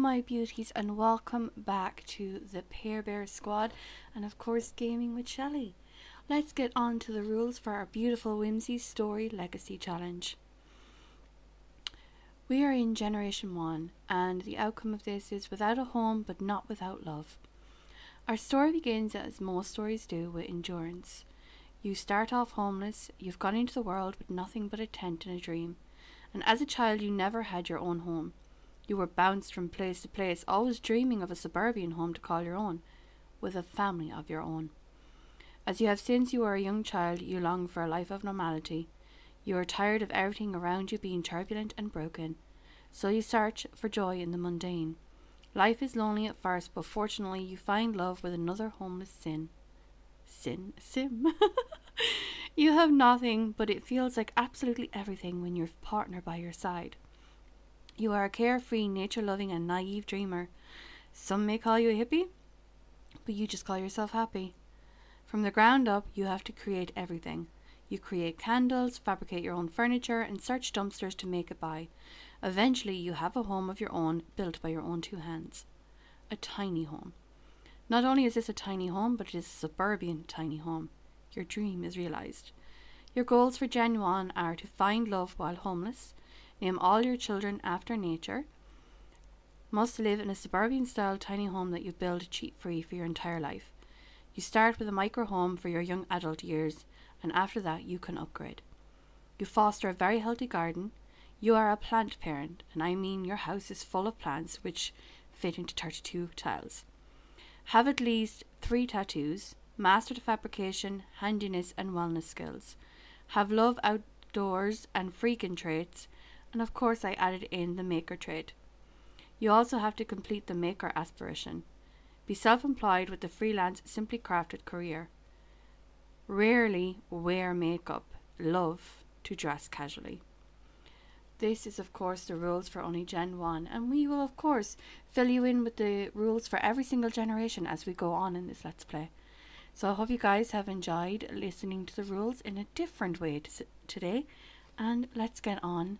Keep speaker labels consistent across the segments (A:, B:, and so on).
A: my beauties, and welcome back to the Pear Bear Squad, and of course, gaming with Shelly. Let's get on to the rules for our beautiful Whimsy Story Legacy Challenge. We are in Generation 1, and the outcome of this is without a home but not without love. Our story begins, as most stories do, with endurance. You start off homeless, you've gone into the world with nothing but a tent and a dream, and as a child, you never had your own home. You were bounced from place to place, always dreaming of a suburban home to call your own, with a family of your own. As you have since you were a young child, you long for a life of normality. You are tired of everything around you being turbulent and broken, so you search for joy in the mundane. Life is lonely at first, but fortunately you find love with another homeless sin. Sin? Sim? you have nothing, but it feels like absolutely everything when your partner by your side. You are a carefree, nature loving, and naive dreamer. Some may call you a hippie, but you just call yourself happy. From the ground up, you have to create everything. You create candles, fabricate your own furniture, and search dumpsters to make it by. Eventually, you have a home of your own, built by your own two hands. A tiny home. Not only is this a tiny home, but it is a suburban tiny home. Your dream is realized. Your goals for Gen 1 are to find love while homeless, Name all your children after nature. Must live in a suburban style tiny home that you build cheap free for your entire life. You start with a micro home for your young adult years, and after that you can upgrade. You foster a very healthy garden. You are a plant parent, and I mean your house is full of plants which fit into 32 tiles. Have at least three tattoos, master the fabrication, handiness, and wellness skills. Have love outdoors and freegan traits, and of course I added in the maker trade. You also have to complete the maker aspiration. Be self employed with the freelance Simply Crafted career. Rarely wear makeup. Love to dress casually. This is, of course, the rules for only Gen 1, and we will, of course, fill you in with the rules for every single generation as we go on in this Let's Play. So I hope you guys have enjoyed listening to the rules in a different way today, and let's get on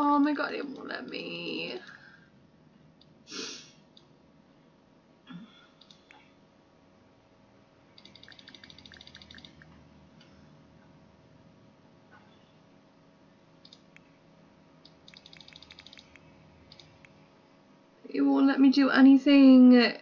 A: Oh my god, it won't let me. It won't let me do anything.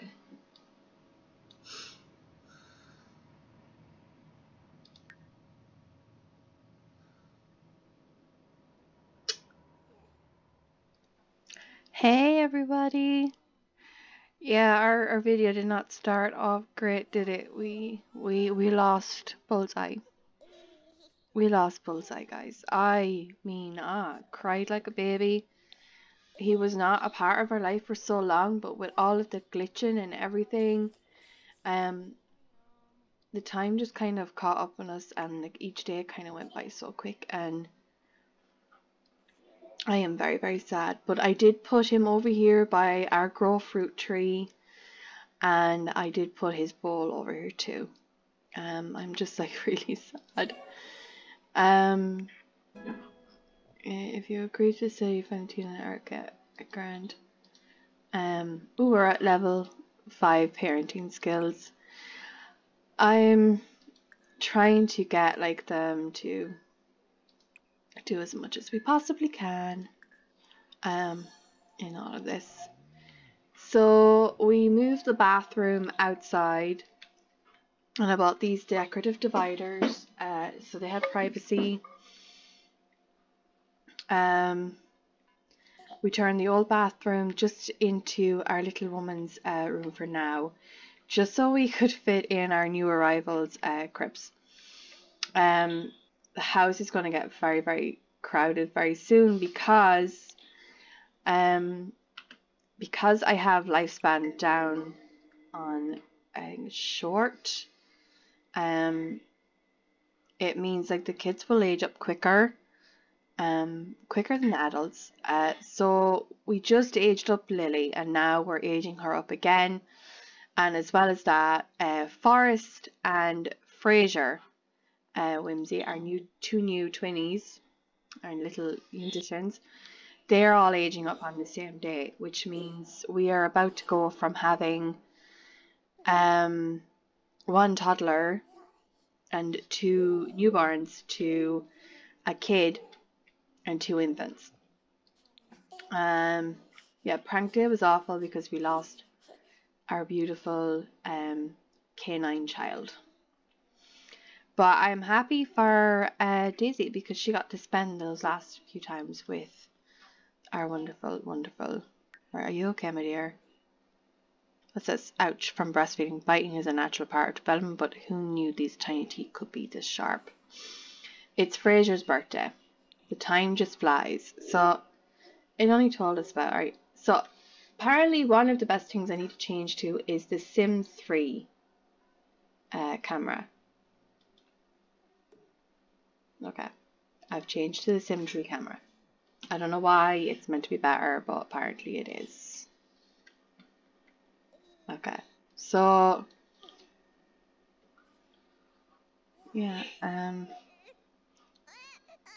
A: Hey everybody. Yeah, our, our video did not start off great, did it? We we we lost Bullseye. We lost Bullseye, guys. I mean, ah, cried like a baby. He was not a part of our life for so long, but with all of the glitching and everything, um, the time just kind of caught up on us and like each day kind of went by so quick and I am very very sad but I did put him over here by our grow fruit tree and I did put his bowl over here too. Um I'm just like really sad. Um if you agree to say Valentina and Erica a grand. Um ooh, we're at level 5 parenting skills. I'm trying to get like them to do as much as we possibly can um, in all of this. So we moved the bathroom outside and I bought these decorative dividers uh, so they had privacy. Um, we turned the old bathroom just into our little woman's uh, room for now just so we could fit in our new arrivals uh, cribs. Um, the house is going to get very, very crowded very soon because um, because I have lifespan down on short um, it means like the kids will age up quicker um, quicker than the adults. Uh, so we just aged up Lily and now we're aging her up again and as well as that, uh, Forrest and Fraser uh, Whimsy, our new two new twinnies, our little additions, they're all aging up on the same day, which means we are about to go from having um, one toddler and two newborns to a kid and two infants. Um, yeah, prank day was awful because we lost our beautiful um, canine child. But I'm happy for uh, Daisy because she got to spend those last few times with our wonderful, wonderful. Are you okay, my dear? What's this? Ouch, from breastfeeding. Biting is a natural part of development, but who knew these tiny teeth could be this sharp? It's Fraser's birthday. The time just flies. So, it only told us about, right? So, apparently one of the best things I need to change to is the Sim 3 uh, camera. Okay, I've changed to the 3 camera. I don't know why it's meant to be better, but apparently it is. Okay, so yeah, um,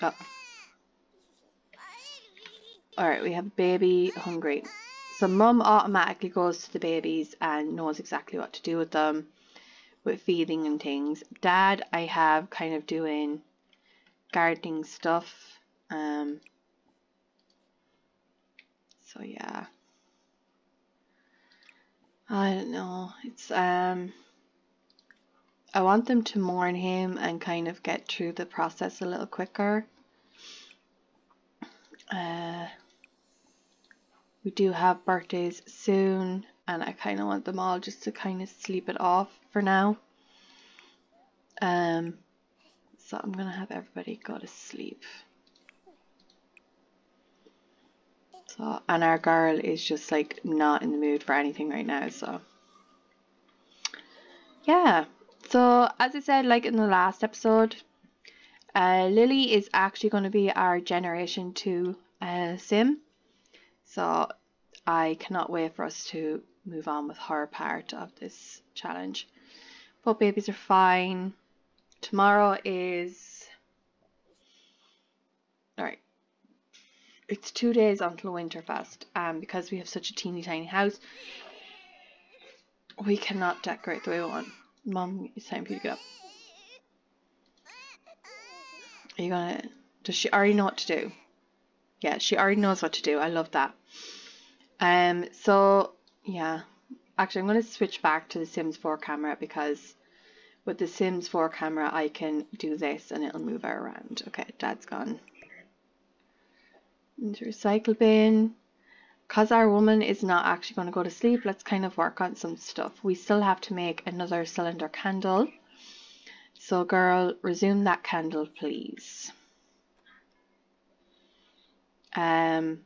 A: oh. Alright, we have a baby hungry. So mum automatically goes to the babies and knows exactly what to do with them with feeding and things. Dad, I have kind of doing gardening stuff. Um, so yeah. I don't know. It's um I want them to mourn him and kind of get through the process a little quicker. Uh we do have birthdays soon and I kind of want them all just to kind of sleep it off for now. Um, so I'm gonna have everybody go to sleep. So, and our girl is just like not in the mood for anything right now, so yeah. So as I said, like in the last episode, uh, Lily is actually going to be our Generation 2 uh, sim. So I cannot wait for us to move on with her part of this challenge. But babies are fine. Tomorrow is... Alright. It's two days until Winterfest. And because we have such a teeny tiny house, we cannot decorate the way we want. Mom, it's time for you to get up. Are you gonna... Does she already know what to do? Yeah, she already knows what to do. I love that. Um, so yeah, actually I'm going to switch back to the Sims 4 camera because with the Sims 4 camera I can do this and it'll move her around. Okay, dad's gone. Into recycle bin. Because our woman is not actually going to go to sleep, let's kind of work on some stuff. We still have to make another cylinder candle. So girl, resume that candle please. Um,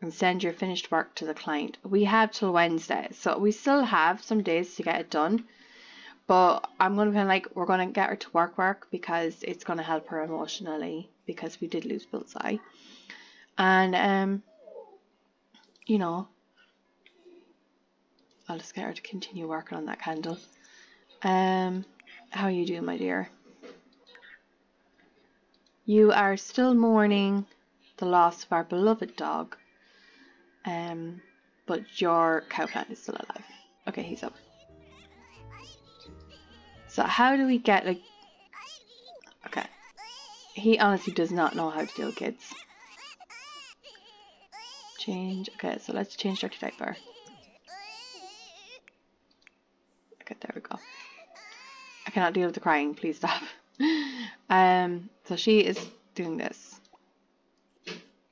A: and send your finished work to the client. We have till Wednesday, so we still have some days to get it done. But I'm gonna kind of like we're gonna get her to work work because it's gonna help her emotionally because we did lose Bullseye, and um, you know, I'll just get her to continue working on that candle. Um, how are you doing, my dear? You are still mourning the loss of our beloved dog. Um, but your cow plant is still alive. Okay, he's up. So how do we get like... Okay. He honestly does not know how to deal with kids. Change. Okay, so let's change dirty diaper. Okay, there we go. I cannot deal with the crying. Please stop. um, so she is doing this.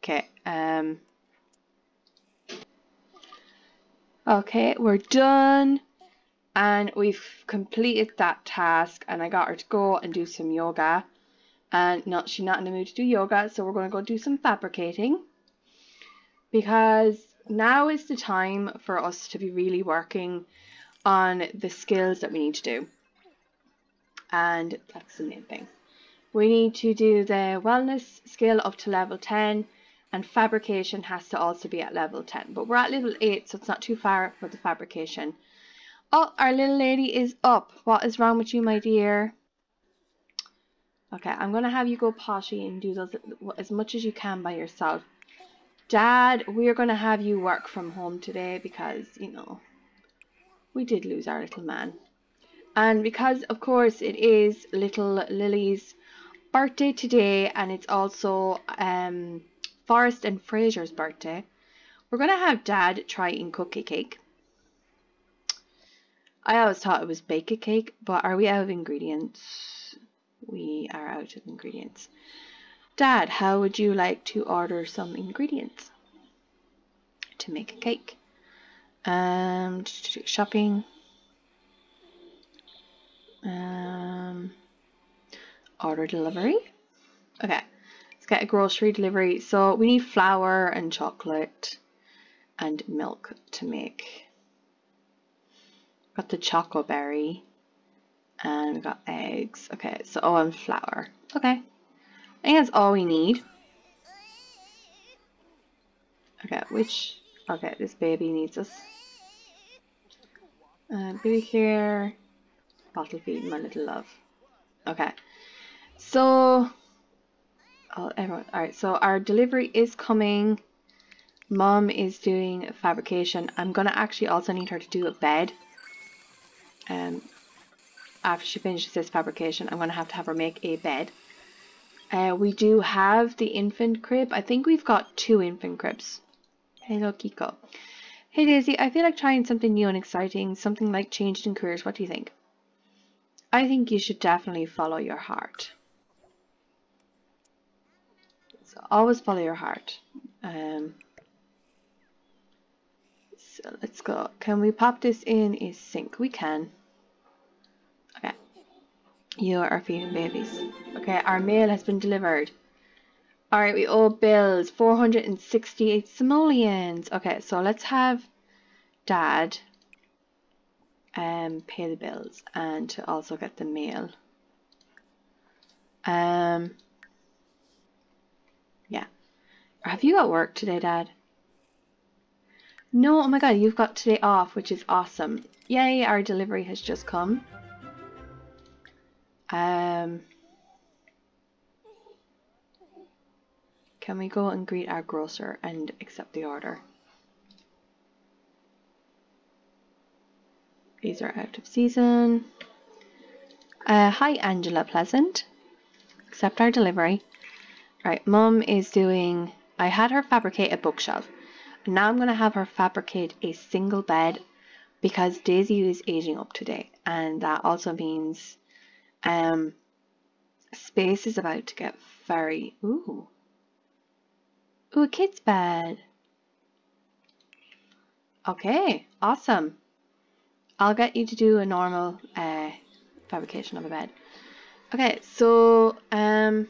A: Okay. Um. Okay, we're done. And we've completed that task and I got her to go and do some yoga. And not she's not in the mood to do yoga, so we're going to go do some fabricating. Because now is the time for us to be really working on the skills that we need to do. And that's the main thing. We need to do the wellness skill up to level 10 and fabrication has to also be at level 10. But we're at level 8 so it's not too far for the fabrication. Oh, our little lady is up. What is wrong with you, my dear? Okay, I'm going to have you go potty and do those as much as you can by yourself. Dad, we're going to have you work from home today because, you know, we did lose our little man. And because, of course, it is little Lily's birthday today and it's also um, Forrest and Fraser's birthday, we're going to have Dad try and cook a cake. I always thought it was bake a cake, but are we out of ingredients? We are out of ingredients. Dad, how would you like to order some ingredients to make a cake? Um, shopping. Um, order delivery. Okay, let's get a grocery delivery. So we need flour and chocolate and milk to make Got the choco berry. And we got eggs. Okay, so oh, and flour. Okay. I think that's all we need. Okay, which... Okay, this baby needs us. Uh, baby care. Bottle feed, my little love. Okay. So... Oh, everyone. Alright, so our delivery is coming. Mom is doing fabrication. I'm to actually also need her to do a bed um, after she finishes this fabrication, I'm going to have to have her make a bed. Uh, we do have the infant crib. I think we've got two infant cribs. Hello, Kiko. Hey, Daisy, I feel like trying something new and exciting, something like changing careers. What do you think? I think you should definitely follow your heart. So always follow your heart. Um, so let's go. Can we pop this in a sink? We can. You are feeding babies. Okay, our mail has been delivered. Alright, we owe bills. 468 simoleons. Okay, so let's have dad um, pay the bills and to also get the mail. Um, yeah. Have you got work today, Dad? No, oh my god, you've got today off, which is awesome. Yay, our delivery has just come. Um, can we go and greet our grocer and accept the order? These are out of season. Uh, hi, Angela Pleasant. Accept our delivery. Right, Mum is doing... I had her fabricate a bookshelf. Now I'm going to have her fabricate a single bed because Daisy is aging up today and that also means um, space is about to get very, ooh, ooh, a kid's bed. Okay, awesome. I'll get you to do a normal uh, fabrication of a bed. Okay, so um,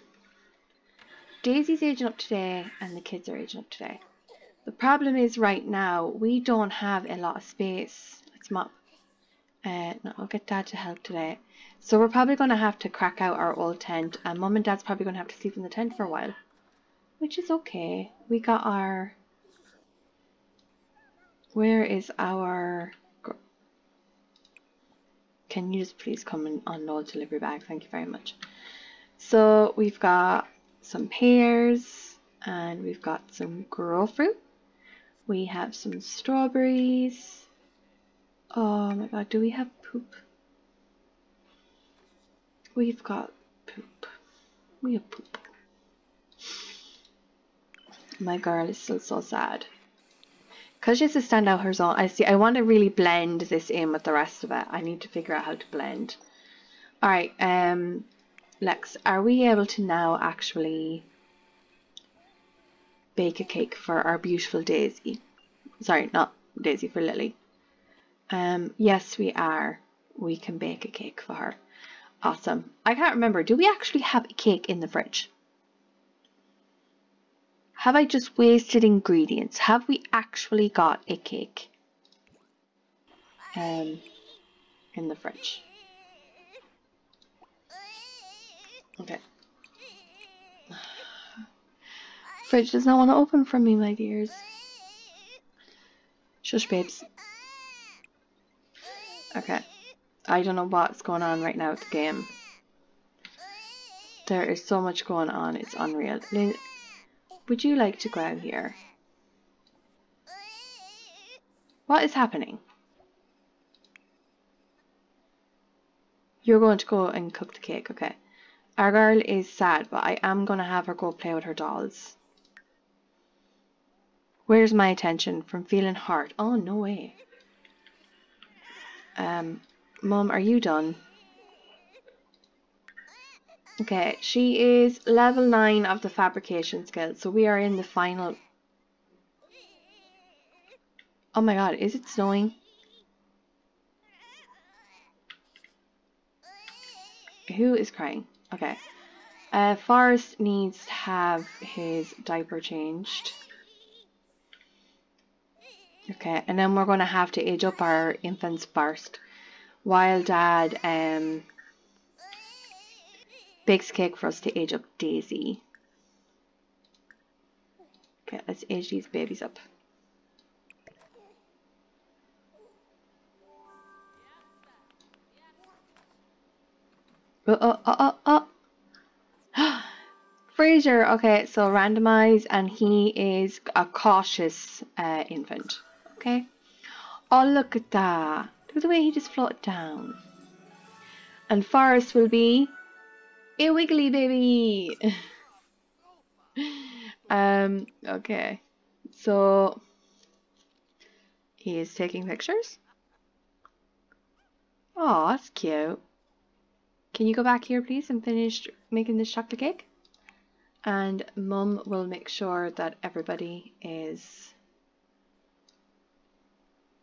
A: Daisy's aging up today and the kids are aging up today. The problem is right now we don't have a lot of space. Let's mop. Uh, no, I'll get Dad to help today. So we're probably going to have to crack out our old tent, and Mum and Dad's probably going to have to sleep in the tent for a while. Which is okay. We got our... Where is our... Can you just please come and unload delivery bag? Thank you very much. So we've got some pears, and we've got some grow fruit. We have some strawberries. Oh my god, do we have poop? We've got poop. We have poop. My girl is still so sad. Because she has to stand out her zone. I see, I want to really blend this in with the rest of it. I need to figure out how to blend. Alright, um, Lex, are we able to now actually bake a cake for our beautiful Daisy? Sorry, not Daisy, for Lily. Um, yes, we are. We can bake a cake for her. Awesome. I can't remember. Do we actually have a cake in the fridge? Have I just wasted ingredients? Have we actually got a cake um, in the fridge? Okay. Fridge does not want to open for me, my dears. Shush, babes. Okay. I don't know what's going on right now with the game. There is so much going on, it's unreal. Would you like to go out here? What is happening? You're going to go and cook the cake, okay. Our girl is sad, but I am going to have her go play with her dolls. Where's my attention from feeling hurt? Oh, no way. Um, Mum, are you done? Okay, she is level 9 of the fabrication skill, so we are in the final... Oh my god, is it snowing? Who is crying? Okay. Uh, Forrest needs to have his diaper changed. Okay, and then we're going to have to age up our infants first. While Dad um, bakes cake for us to age up Daisy. Okay, let's age these babies up. Oh, oh, oh, oh, oh. Fraser, okay, so randomize, and he is a cautious uh, infant. Okay. Oh, look at that. Look at the way he just floated down. And Forrest will be a wiggly baby. um, okay. So he is taking pictures. Oh, that's cute. Can you go back here, please, and finish making this chocolate cake? And Mum will make sure that everybody is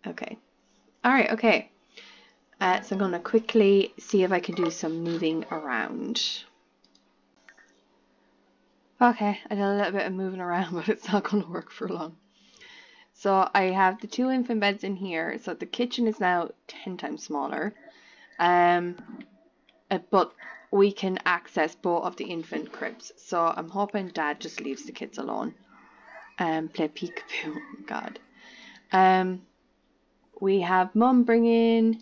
A: Okay. Alright, okay. Uh, so I'm going to quickly see if I can do some moving around. Okay, I did a little bit of moving around, but it's not going to work for long. So I have the two infant beds in here. So the kitchen is now 10 times smaller. Um, uh, but we can access both of the infant cribs. So I'm hoping Dad just leaves the kids alone. And um, play peekaboo. God. Um, we have Mum bringing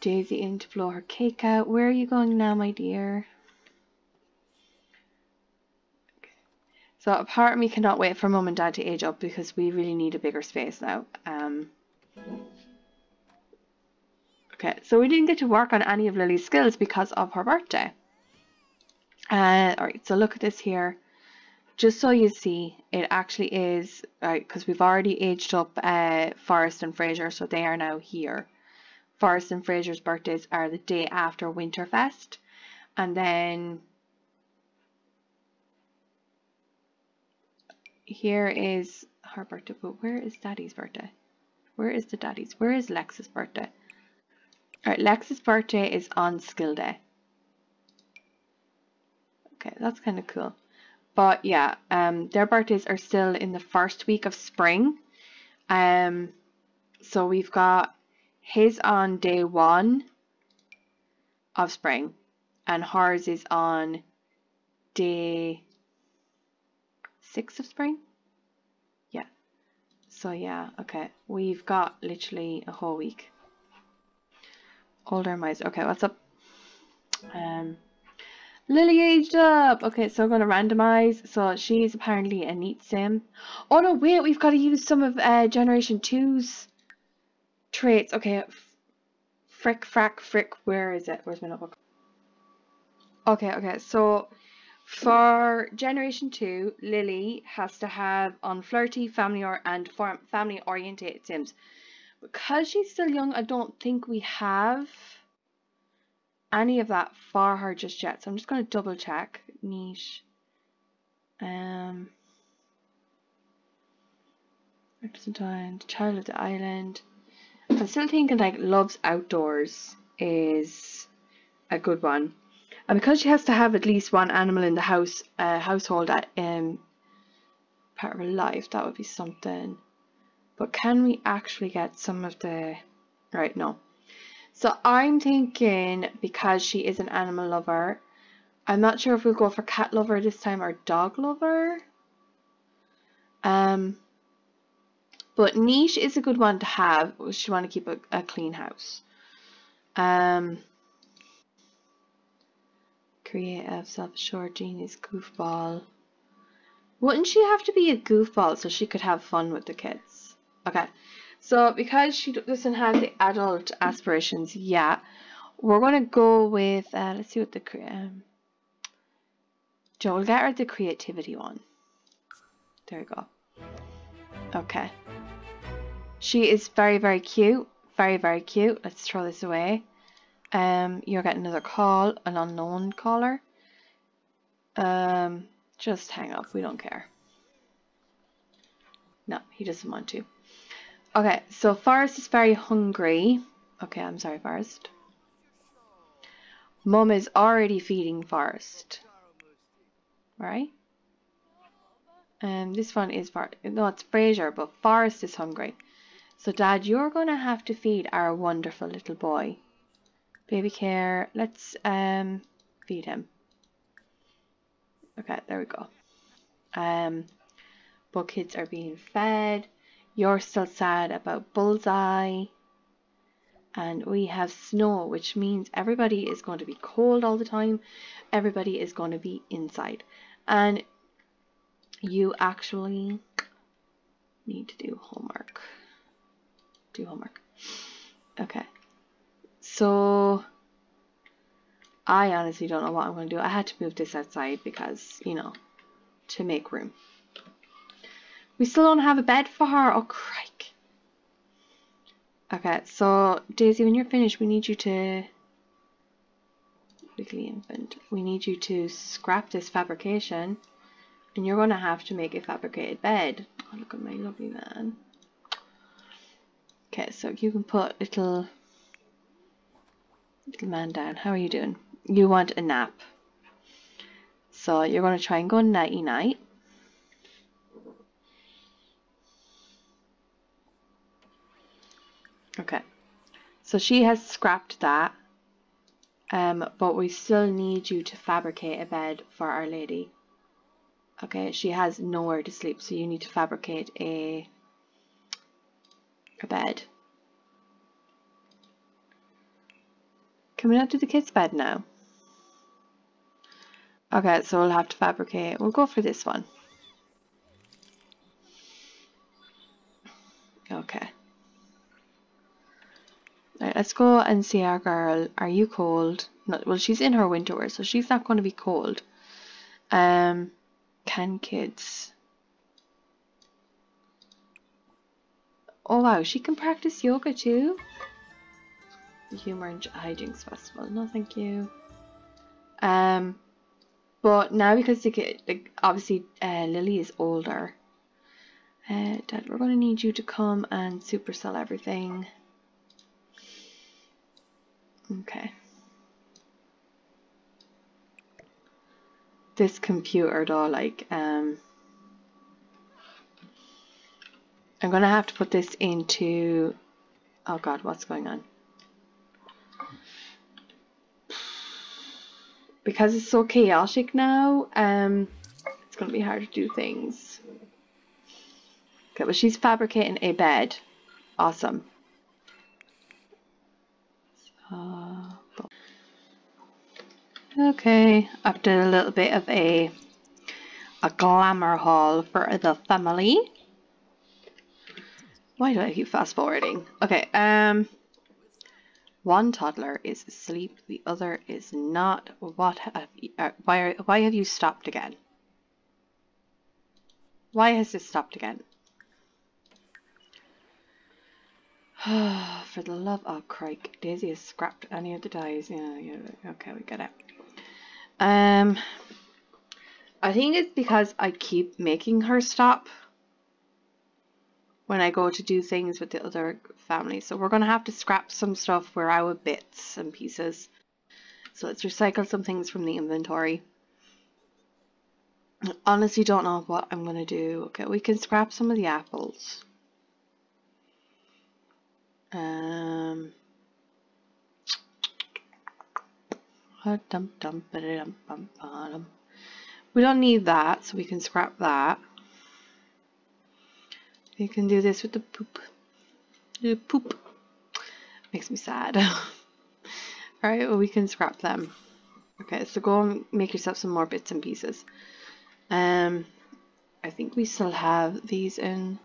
A: Daisy in to blow her cake out. Where are you going now, my dear? So a part of me cannot wait for Mum and Dad to age up because we really need a bigger space now. Um, okay, so we didn't get to work on any of Lily's skills because of her birthday. Uh, Alright, so look at this here just so you see, it actually is, right, because we've already aged up uh, Forrest and Fraser, so they are now here. Forrest and Fraser's birthdays are the day after Winterfest. And then here is her birthday, but where is Daddy's birthday? Where is the Daddy's? Where is Lex's birthday? Alright, Lex's birthday is on Skill Day. Okay, that's kind of cool. But yeah, um, their birthdays are still in the first week of spring. Um, so we've got his on day one of spring and hers is on day six of spring. Yeah. So yeah, okay. We've got literally a whole week. Older mice. Okay, what's up? Um Lily aged up. Okay, so I'm gonna randomize. So she is apparently a neat sim. Oh no, wait, we've got to use some of uh, Generation 2's traits. Okay, frick, frack, frick. Where is it? Where's my notebook? Okay, okay. So for Generation 2, Lily has to have on flirty, family or and family orientated sims. Because she's still young, I don't think we have any of that for her just yet. So I'm just going to double check. Niche. Um, Argentine, Child of the Island. I'm still thinking like loves outdoors is a good one. And because she has to have at least one animal in the house uh, household at um part of her life, that would be something. But can we actually get some of the right no. So I'm thinking because she is an animal lover, I'm not sure if we'll go for cat lover this time or dog lover. Um, but niche is a good one to have you want to keep a, a clean house. Um, creative, self-assured, genius, goofball. Wouldn't she have to be a goofball so she could have fun with the kids? Okay, so because she doesn't have the adult aspirations yet, we're going to go with, uh, let's see what the, um, Joe, we'll the creativity one. There we go. Okay. She is very, very cute. Very, very cute. Let's throw this away. Um, you're getting another call, an unknown caller. Um, just hang up. We don't care. No, he doesn't want to. Okay, so Forest is very hungry. Okay, I'm sorry, Forest. Mum is already feeding Forest. Right? Um, this one is for no, it's Fraser, but Forest is hungry. So, Dad, you're gonna have to feed our wonderful little boy. Baby care. Let's um feed him. Okay, there we go. Um, both kids are being fed. You're still sad about Bullseye. And we have snow, which means everybody is going to be cold all the time. Everybody is going to be inside. And you actually need to do homework. Do homework. Okay. So, I honestly don't know what I'm going to do. I had to move this outside because, you know, to make room. We still don't have a bed for her. Oh, crike. Okay, so Daisy, when you're finished, we need you to... Weekly infant. We need you to scrap this fabrication. And you're going to have to make a fabricated bed. Oh, look at my lovely man. Okay, so you can put little... Little man down. How are you doing? You want a nap. So you're going to try and go nighty-night. Okay, so she has scrapped that, um, but we still need you to fabricate a bed for Our Lady. Okay, she has nowhere to sleep, so you need to fabricate a, a bed. Can we not do the kids' bed now? Okay, so we'll have to fabricate. We'll go for this one. Okay. Right, let's go and see our girl. Are you cold? No, well, she's in her winter wear, so she's not going to be cold. Um, can kids? Oh wow, she can practice yoga too. The Humor and Hijinks Festival. No, thank you. Um, but now because the kid, like, obviously, uh, Lily is older. Uh, Dad, we're going to need you to come and supercell everything. Okay. This computer though, like, um, I'm gonna have to put this into
B: Oh god, what's going on? Because it's so chaotic now, um, it's going to be hard to do things. Okay, well she's fabricating a bed. Awesome. Okay, I've done a little bit of a a glamour haul for the family. Why do I keep fast forwarding? Okay, um, one toddler is asleep, the other is not. What have you, uh, why, are, why have you stopped again? Why has this stopped again? For the love of Crike, Daisy has scrapped any of the dies. Yeah, yeah, okay, we get it. Um, I think it's because I keep making her stop when I go to do things with the other family. So we're going to have to scrap some stuff where our bits and pieces. So let's recycle some things from the inventory. I honestly don't know what I'm going to do. Okay, we can scrap some of the apples. Um, we don't need that, so we can scrap that. You can do this with the poop. The poop. Makes me sad. Alright, well we can scrap them. Okay, so go and make yourself some more bits and pieces. Um, I think we still have these in.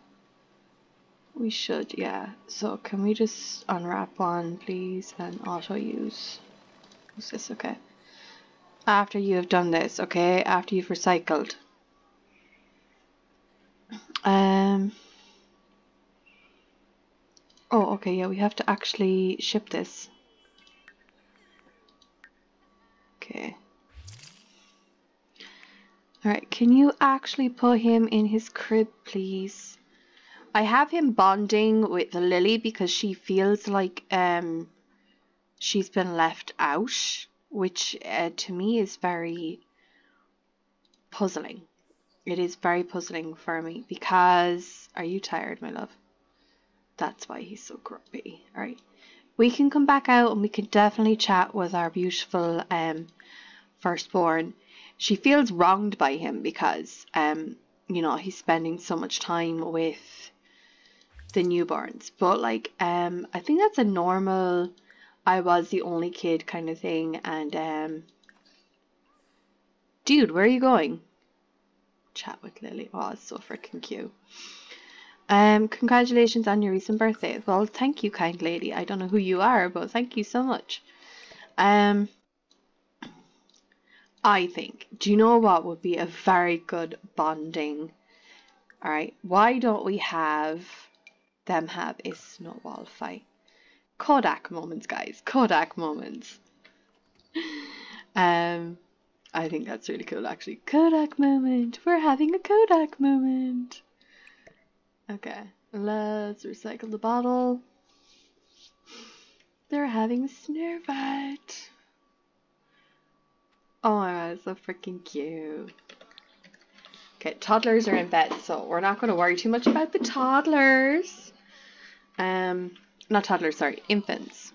B: We should, yeah. So can we just unwrap one, please, and auto use? Is this okay? After you have done this, okay? After you've recycled. Um. Oh, okay, yeah, we have to actually ship this. Okay. Alright, can you actually put him in his crib, please? I have him bonding with Lily because she feels like um she's been left out, which uh, to me is very puzzling. It is very puzzling for me because... Are you tired, my love? That's why he's so grumpy. Alright. We can come back out and we can definitely chat with our beautiful um, firstborn. She feels wronged by him because, um, you know, he's spending so much time with the newborns. But, like, um, I think that's a normal, I was the only kid kind of thing. And, um, dude, where are you going? Chat with Lily. Oh, it's so freaking cute. Um, congratulations on your recent birthday. Well, thank you, kind lady. I don't know who you are, but thank you so much. Um, I think, do you know what would be a very good bonding? Alright, why don't we have them have a snowball fight? Kodak moments, guys. Kodak moments. um, I think that's really cool, actually. Kodak moment. We're having a Kodak moment. Okay, let's recycle the bottle. They're having a snare fight. Oh my god, so freaking cute. Okay, toddlers are in bed, so we're not going to worry too much about the toddlers. Um, not toddlers, sorry, infants.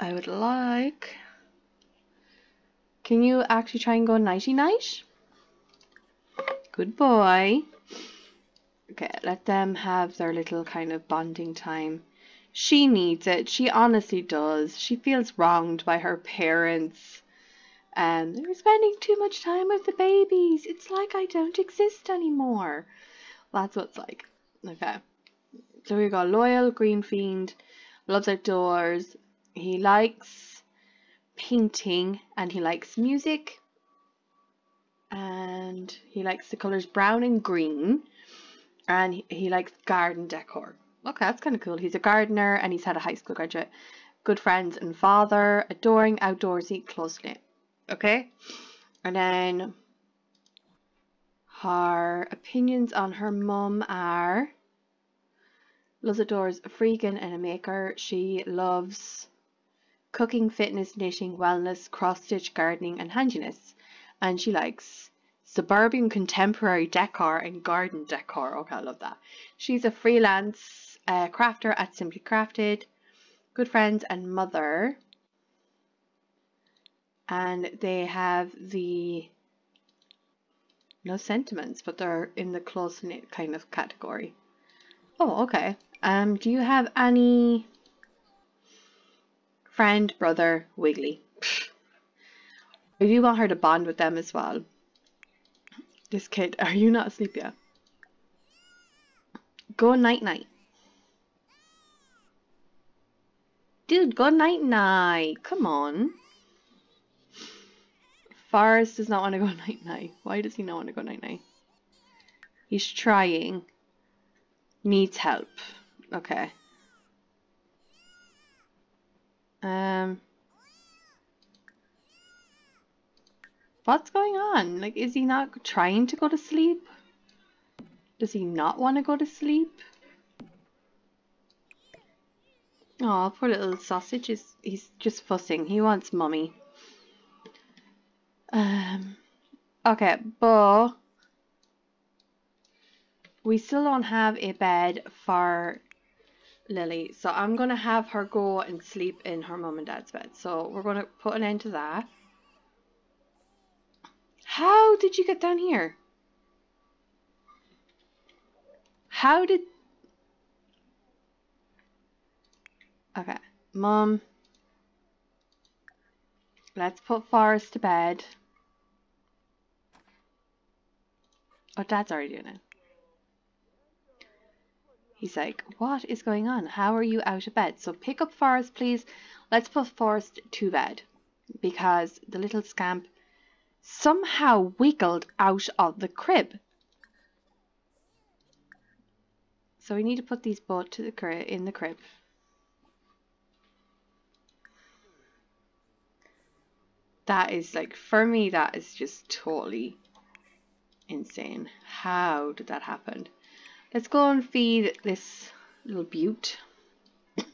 B: I would like... Can you actually try and go nighty-night? Good boy. Okay, let them have their little kind of bonding time. She needs it. She honestly does. She feels wronged by her parents. And they're spending too much time with the babies. It's like I don't exist anymore. That's what it's like. Okay. So we got loyal, green fiend, loves outdoors. He likes painting and he likes music and he likes the colors brown and green and he, he likes garden decor okay that's kind of cool he's a gardener and he's had a high school graduate good friends and father adoring outdoorsy close knit okay and then her opinions on her mum are loves adores freegan and a maker she loves cooking fitness knitting wellness cross stitch gardening and handiness and she likes suburban contemporary decor and garden decor. Okay, I love that. She's a freelance uh, crafter at Simply Crafted, good friends and mother. And they have the no sentiments, but they're in the close knit kind of category. Oh, okay. Um, do you have any friend, brother, Wiggly? I do want her to bond with them as well. This kid, are you not asleep yet? Go night night. Dude, go night night. Come on. Forrest does not want to go night night. Why does he not want to go night night? He's trying. Needs help. Okay. Um. What's going on? Like, is he not trying to go to sleep? Does he not want to go to sleep? Oh, poor little sausage is he's just fussing. He wants mummy. Um okay, but we still don't have a bed for Lily. So I'm gonna have her go and sleep in her mum and dad's bed. So we're gonna put an end to that. How did you get down here? How did... Okay, Mom. Let's put Forrest to bed. Oh, Dad's already doing it. He's like, what is going on? How are you out of bed? So pick up Forrest, please. Let's put Forrest to bed. Because the little scamp somehow wiggled out of the crib. So we need to put these both to the crib in the crib. That is like for me that is just totally insane. How did that happen? Let's go and feed this little butte.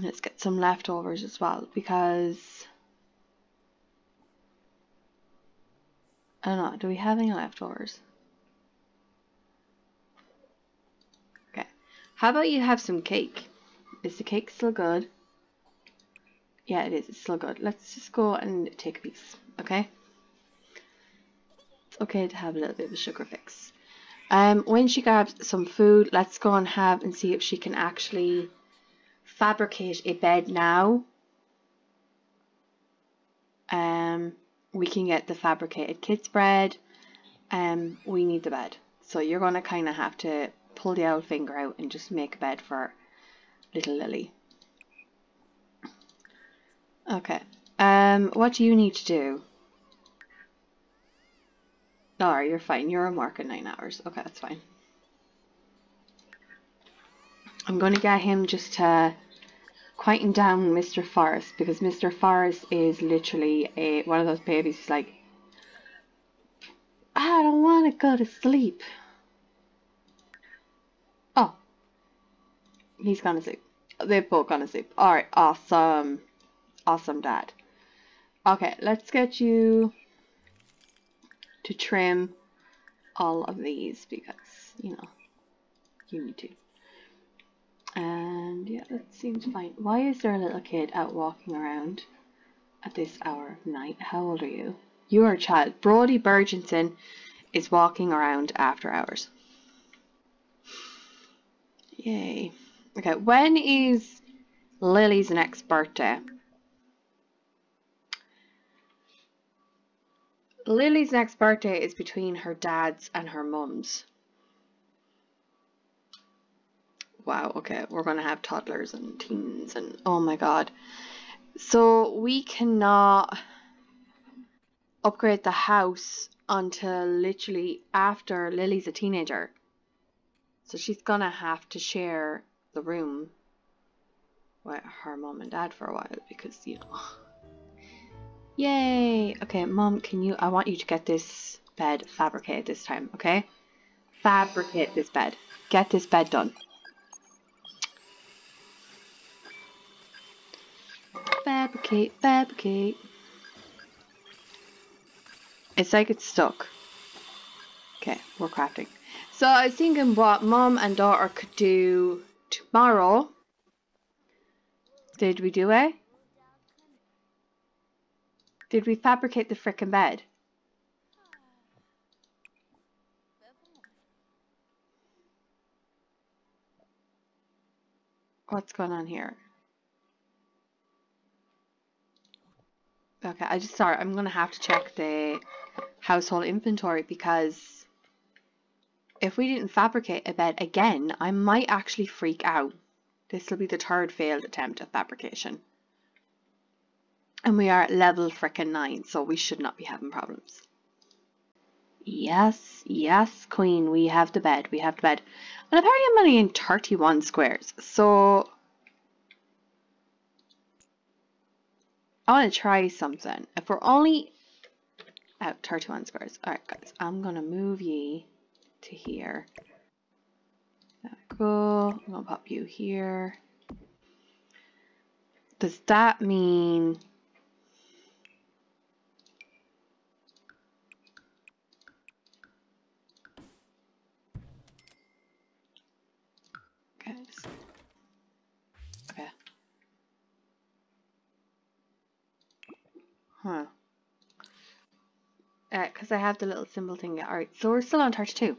B: let's get some leftovers as well because I don't know, do we have any leftovers? Okay. How about you have some cake? Is the cake still good? Yeah, it is. It's still good. Let's just go and take a piece, okay? It's okay to have a little bit of a sugar fix. Um, when she grabs some food, let's go and have and see if she can actually fabricate a bed now. Um, we can get the fabricated kids bread. Um, we need the bed. So you're going to kind of have to pull the old finger out and just make a bed for little Lily. Okay. Um, what do you need to do? No, you're fine. You're on work in nine hours. Okay, that's fine. I'm going to get him just to quieten down Mr. Forrest because Mr. Forrest is literally a one of those babies who's like, I don't want to go to sleep. Oh he's gonna sleep. They've both gonna sleep. Alright, awesome. Awesome, Dad. Okay, let's get you to trim all of these because, you know, you need to. And yeah, that seems fine. Why is there a little kid out walking around at this hour of night? How old are you? You are a child. Brody Burgenson is walking around after hours. Yay. Okay, when is Lily's next birthday? Lily's next birthday is between her dad's and her mum's. Wow, okay, we're going to have toddlers and teens and oh my god. So we cannot upgrade the house until literally after Lily's a teenager. So she's to have to share the room with her mom and dad for a while because, you know. Yay! Okay, mom, can you, I want you to get this bed fabricated this time, okay? Fabricate this bed. Get this bed done. Fabricate, fabricate. It's like it's stuck. Okay, we're crafting. So I was thinking what mom and daughter could do tomorrow. Did we do it? Did we fabricate the frickin' bed? What's going on here? Okay, I just sorry, I'm gonna have to check the household inventory because if we didn't fabricate a bed again, I might actually freak out. This will be the third failed attempt at fabrication. And we are at level frickin' 9, so we should not be having problems. Yes, yes, queen, we have the bed, we have the bed. And apparently I'm only in 31 squares, so... I want to try something. If we're only at 31 squares. Alright guys, I'm gonna move ye to here. Ah, we go. I'm gonna pop you here. Does that mean Okay. Okay. Huh. Because uh, I have the little symbol thing. Alright, so we're still on 32.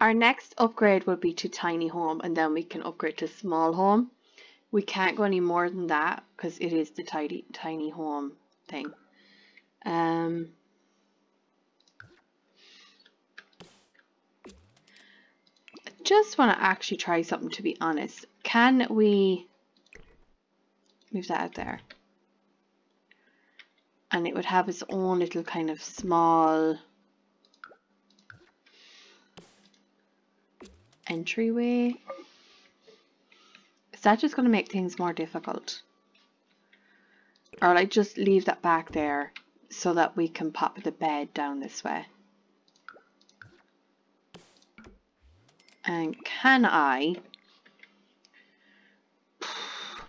B: Our next upgrade will be to tiny home and then we can upgrade to small home. We can't go any more than that because it is the tiny, tiny home thing. Um, I just want to actually try something to be honest. Can we move that out there? And it would have its own little kind of small entryway. Is that just going to make things more difficult? Or like just leave that back there so that we can pop the bed down this way. And can I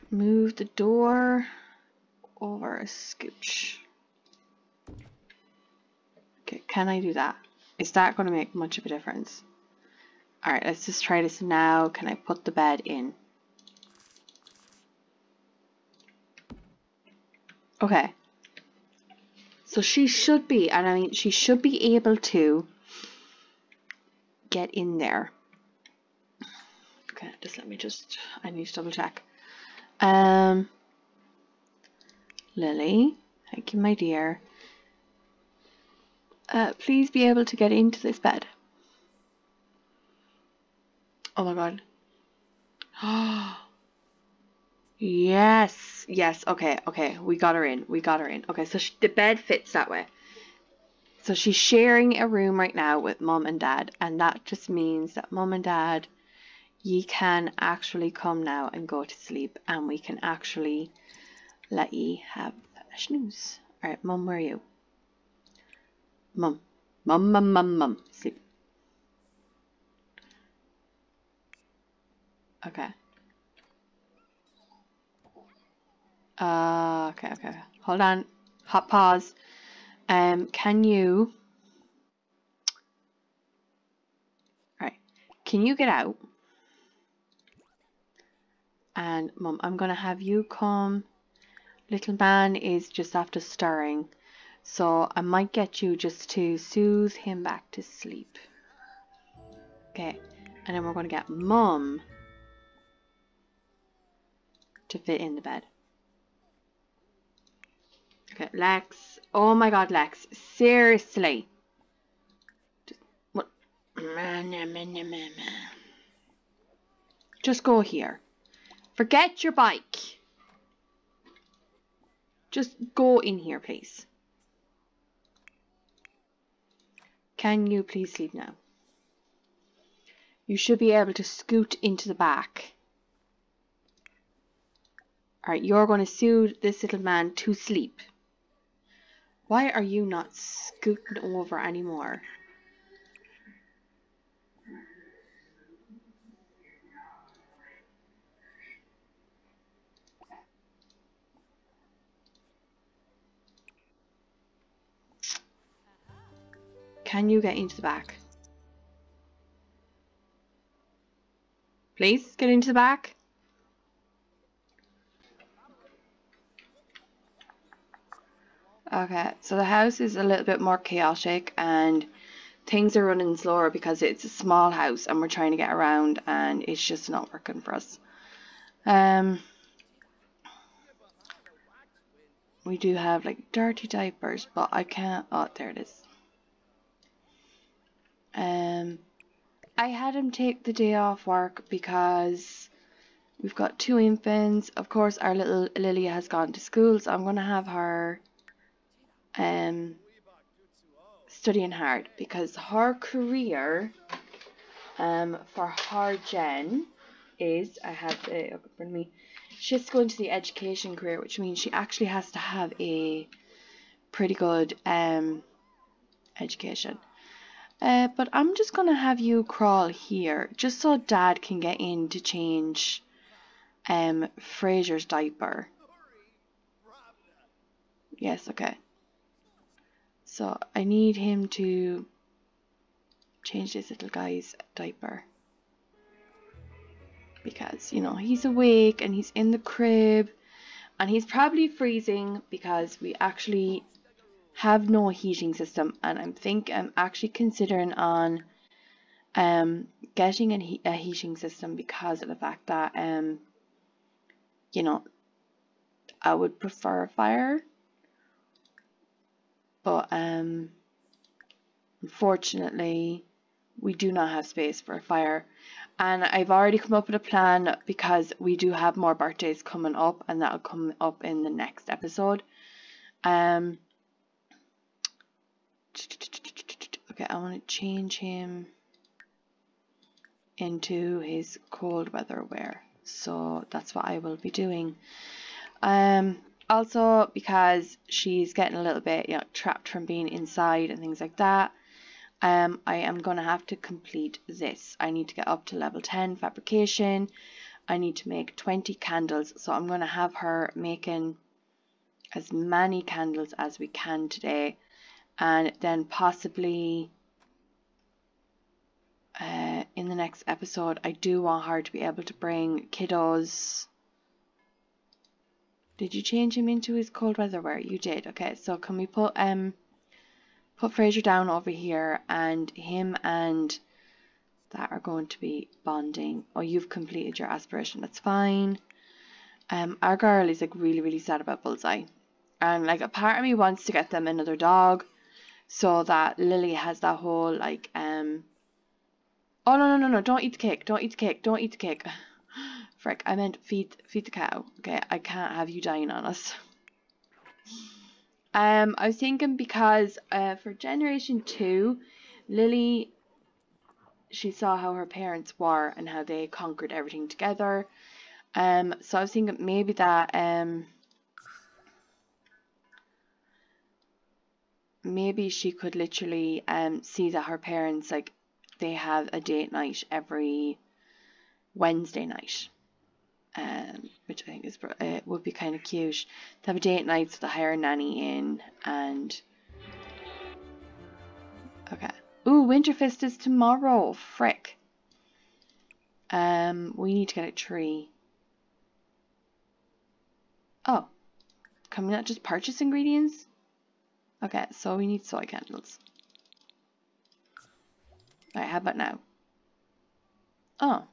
B: move the door over a scooch? Can I do that? Is that going to make much of a difference? Alright, let's just try this now. Can I put the bed in? Okay. So she should be, and I mean, she should be able to get in there. Okay, just let me just, I need to double check. Um, Lily, thank you, my dear. Uh, please be able to get into this bed. Oh my god. yes, yes, okay, okay, we got her in, we got her in. Okay, so she, the bed fits that way. So she's sharing a room right now with mom and dad, and that just means that mom and dad, ye can actually come now and go to sleep, and we can actually let ye have a snooze. Alright, mom, where are you? Mum. Mum, mum, mum, mum. Sleep. Okay. Uh, okay, okay. Hold on. Hot pause. Um, can you... Right. Can you get out? And, Mum, I'm going to have you come. Little man is just after stirring. So I might get you just to soothe him back to sleep. Okay, and then we're going to get mum to fit in the bed. Okay, Lex. Oh my god, Lex. Seriously. Just, what? Just go here. Forget your bike. Just go in here, please. Can you please sleep now? You should be able to scoot into the back. Alright, you're going to soothe this little man to sleep. Why are you not scooting over anymore? Can you get into the back? Please get into the back. Okay, so the house is a little bit more chaotic and things are running slower because it's a small house and we're trying to get around and it's just not working for us. Um, we do have like dirty diapers, but I can't. Oh, there it is. Um, I had him take the day off work because we've got two infants. Of course, our little Lilia has gone to school, so I'm gonna have her um studying hard because her career um for her gen is I have it up in front of me she has to the education career, which means she actually has to have a pretty good um, education. Uh, but I'm just going to have you crawl here, just so Dad can get in to change um, Fraser's diaper. Yes, okay. So I need him to change this little guy's diaper because you know he's awake and he's in the crib and he's probably freezing because we actually have no heating system and I think I'm actually considering on um getting a, he a heating system because of the fact that um you know I would prefer a fire. But um unfortunately we do not have space for a fire. And I've already come up with a plan because we do have more birthdays coming up and that'll come up in the next episode. Um okay I want to change him into his cold weather wear so that's what I will be doing um also because she's getting a little bit you know trapped from being inside and things like that um, I am going to have to complete this. I need to get up to level 10 fabrication. I need to make 20 candles. So I'm going to have her making as many candles as we can today. And then possibly uh, in the next episode, I do want her to be able to bring kiddos. Did you change him into his cold weather wear? You did. Okay, so can we put um put Fraser down over here and him and that are going to be bonding. Oh, you've completed your aspiration. That's fine. Um, our girl is like really, really sad about Bullseye. And like a part of me wants to get them another dog so that Lily has that whole like um Oh no no no no don't eat the cake, don't eat the cake, don't eat the cake. Frick, I meant feed feed the cow. Okay, I can't have you dying on us. Um, I was thinking because uh, for Generation 2, Lily, she saw how her parents were and how they conquered everything together. Um, so I was thinking maybe that um, maybe she could literally um, see that her parents, like, they have a date night every Wednesday night um, which I think is uh, would be kind of cute. To have a date night, so to hire a nanny in, and okay. Ooh, Winterfest is tomorrow. Frick. Um, we need to get a tree. Oh, can we not just purchase ingredients? Okay, so we need soy candles. Alright, how about now? Oh,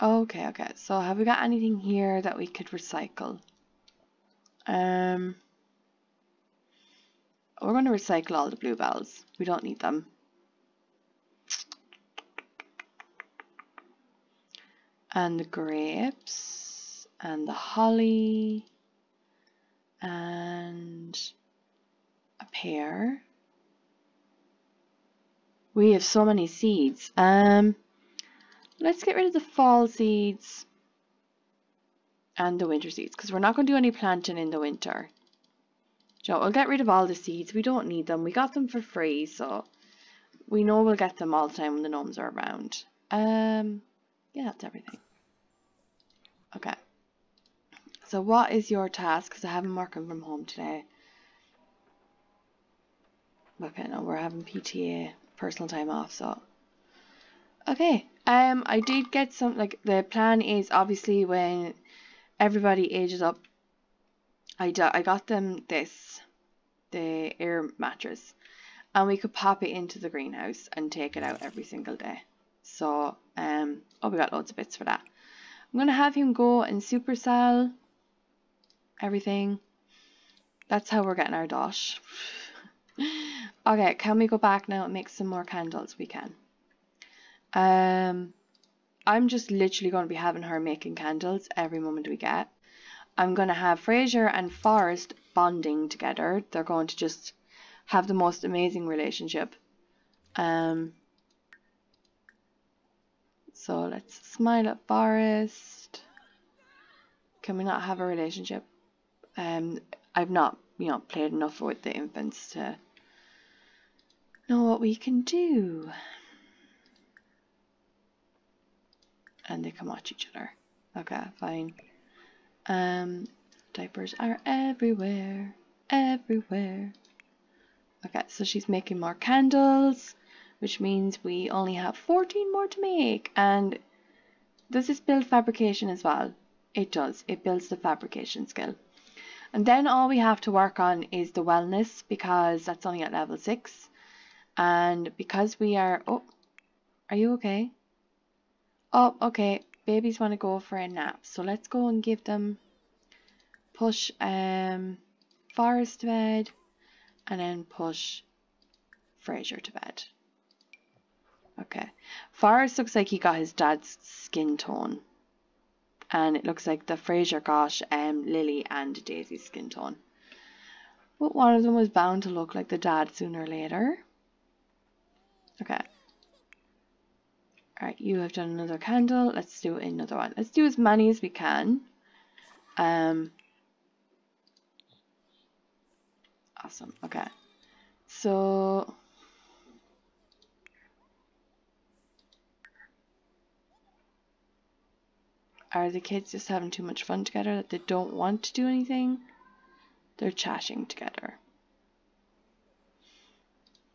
B: Okay, okay. So have we got anything here that we could recycle? Um, we're going to recycle all the bluebells. We don't need them. And the grapes and the holly and a pear. We have so many seeds. Um, Let's get rid of the fall seeds and the winter seeds because we're not going to do any planting in the winter. So we'll get rid of all the seeds. We don't need them. We got them for free, so we know we'll get them all the time when the gnomes are around. Um, yeah, that's everything. Okay. So what is your task? Because I have been working from home today. Okay, no, we're having PTA, personal time off, so. Okay, um, I did get some, like, the plan is obviously when everybody ages up, I, do, I got them this, the air mattress, and we could pop it into the greenhouse and take it out every single day. So, um, oh, we got loads of bits for that. I'm going to have him go and supercell everything. That's how we're getting our dosh. okay, can we go back now and make some more candles? We can. Um, I'm just literally going to be having her making candles every moment we get. I'm going to have Fraser and Forrest bonding together. They're going to just have the most amazing relationship. Um, so let's smile at Forrest. Can we not have a relationship? Um, I've not, you know, played enough with the infants to know what we can do. And they can watch each other. Okay, fine. Um, diapers are everywhere, everywhere. Okay, so she's making more candles, which means we only have 14 more to make. And does this build fabrication as well? It does. It builds the fabrication skill. And then all we have to work on is the wellness because that's only at level 6. And because we are... Oh, are you okay? Oh, okay. Babies want to go for a nap. So let's go and give them... Push um, Forrest to bed and then push Fraser to bed. Okay. Forrest looks like he got his dad's skin tone. And it looks like the Fraser got um, Lily and Daisy's skin tone. But one of them was bound to look like the dad sooner or later. Okay. Alright, you have done another candle. Let's do another one. Let's do as many as we can. Um, Awesome. Okay. So are the kids just having too much fun together that they don't want to do anything? They're chatting together.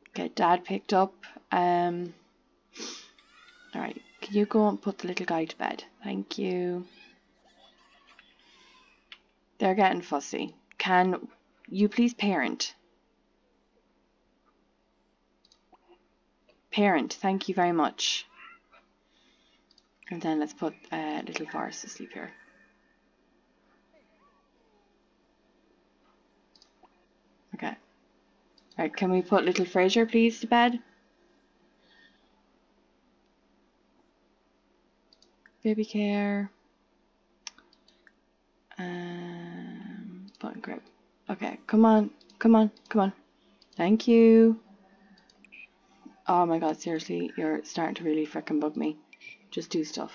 B: Okay, dad picked up. Um Alright, can you go and put the little guy to bed? Thank you. They're getting fussy. Can you please parent. Parent, thank you very much. And then let's put uh, little Forrest to sleep here. Okay. Right, can we put little Fraser please to bed? Baby care. Um, button grip. Okay, come on, come on, come on. Thank you. Oh my god, seriously, you're starting to really freaking bug me. Just do stuff.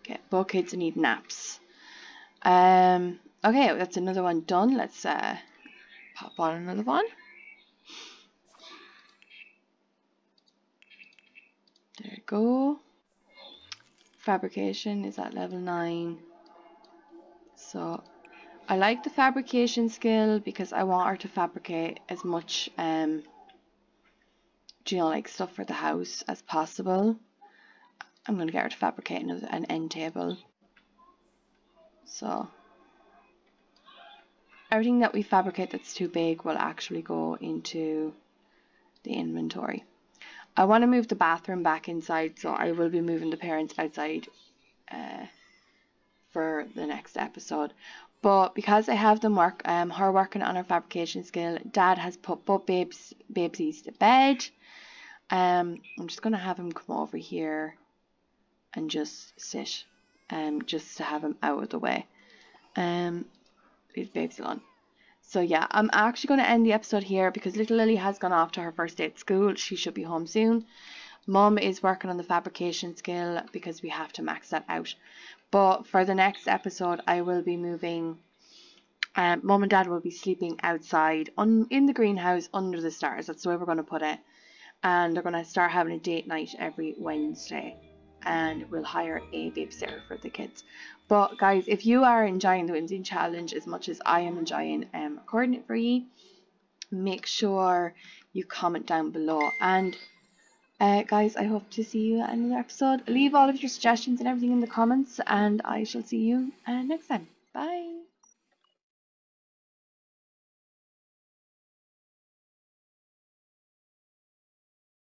B: Okay, kids need naps. Um, okay, that's another one done. Let's uh, pop on another one. There we go. Fabrication is at level 9. So I like the fabrication skill because I want her to fabricate as much, um, like stuff for the house as possible. I'm going to get her to fabricate an end table. So, everything that we fabricate that's too big will actually go into the inventory. I want to move the bathroom back inside, so I will be moving the parents outside uh, for the next episode. But because I have them work, um, her working on her fabrication skill, Dad has put both babes, babesies to bed. Um, I'm just gonna have him come over here and just sit, um, just to have him out of the way. Um, these babes on. So yeah, I'm actually going to end the episode here because little Lily has gone off to her first day at school. She should be home soon. Mum is working on the fabrication skill because we have to max that out. But for the next episode, I will be moving. Um, Mom and Dad will be sleeping outside on in the greenhouse under the stars. That's the way we're going to put it. And they're going to start having a date night every Wednesday. And we'll hire a babysitter for the kids. But guys, if you are enjoying the Whimsy Challenge as much as I am enjoying um, recording it for you, make sure you comment down below. And uh, guys, I hope to see you at another episode. Leave all of your suggestions and everything in the comments, and I shall see you uh, next time. Bye.